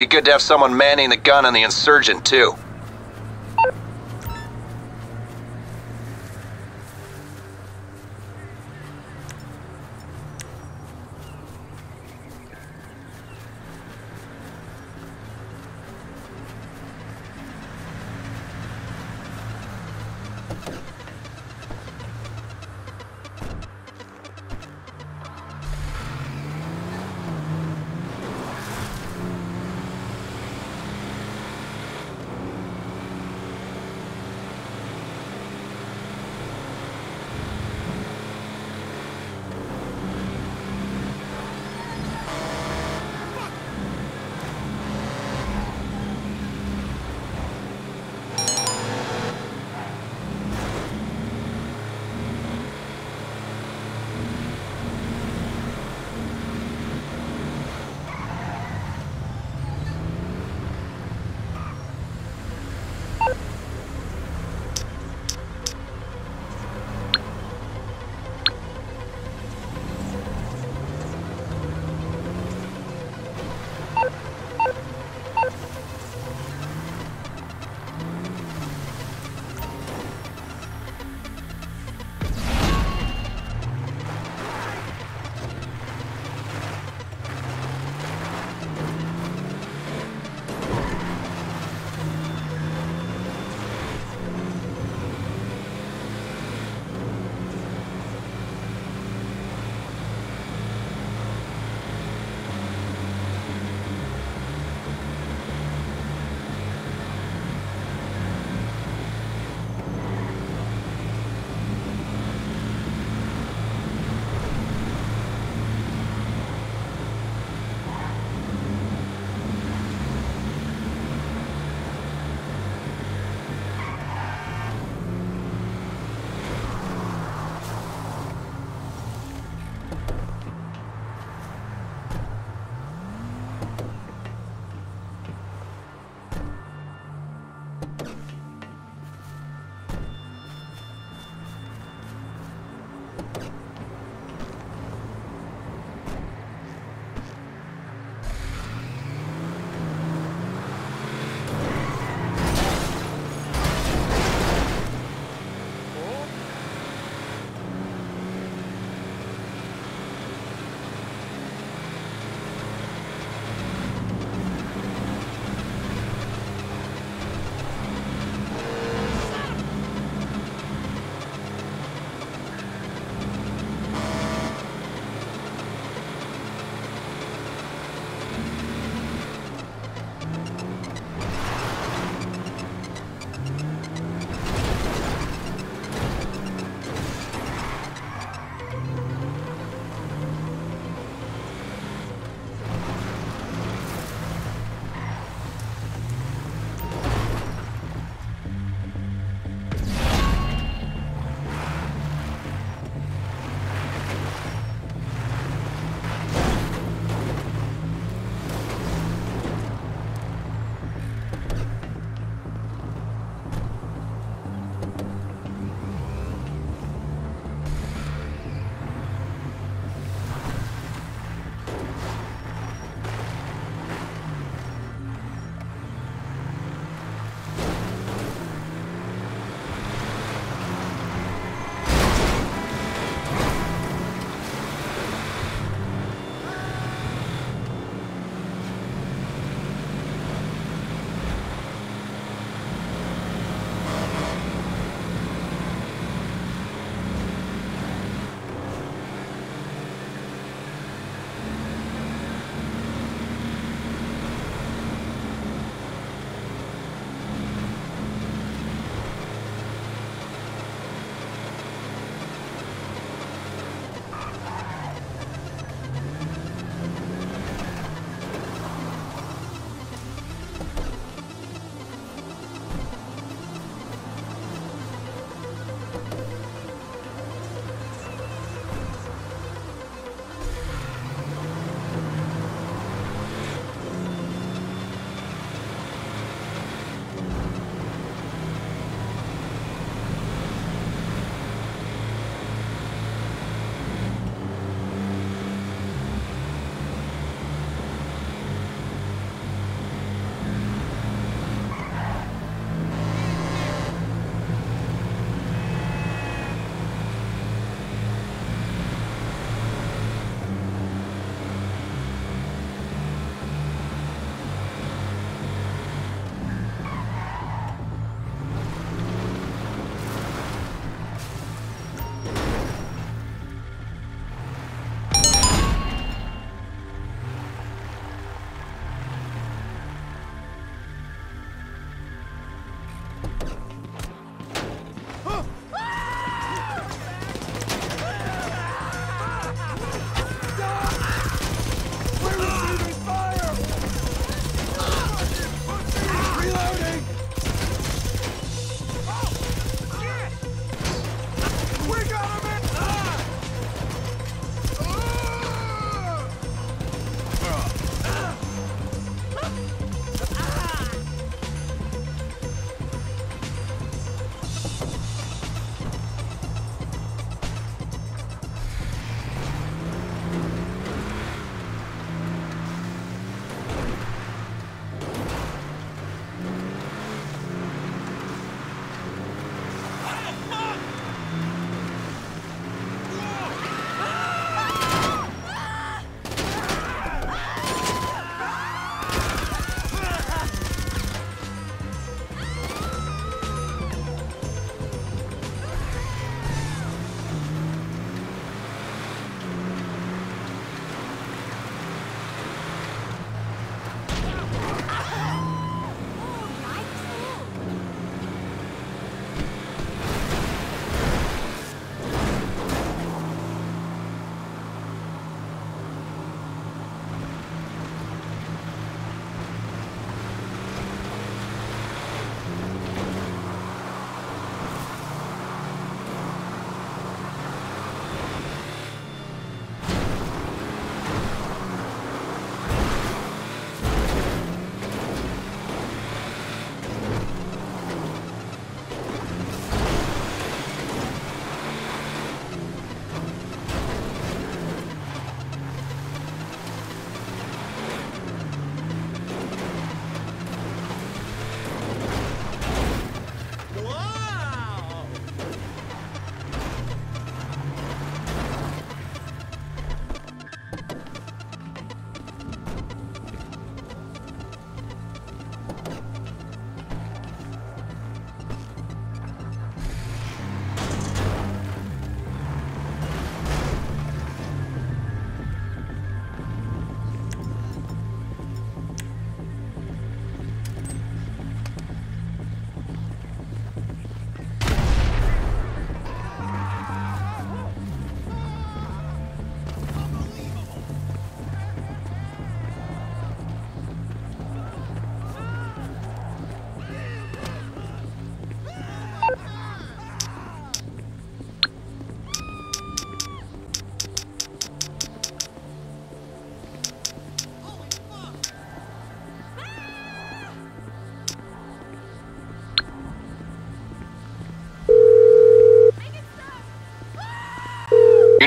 Be good to have someone manning the gun on the insurgent, too.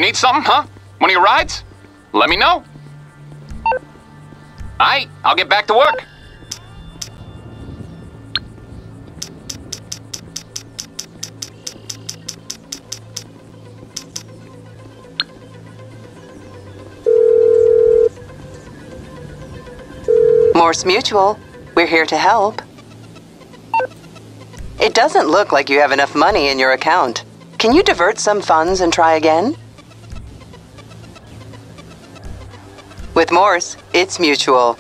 Need something, huh? One of your rides? Let me know. Alright, I'll get back to work. Mors Mutual, we're here to help. It doesn't look like you have enough money in your account. Can you divert some funds and try again? Mors, it's mutual.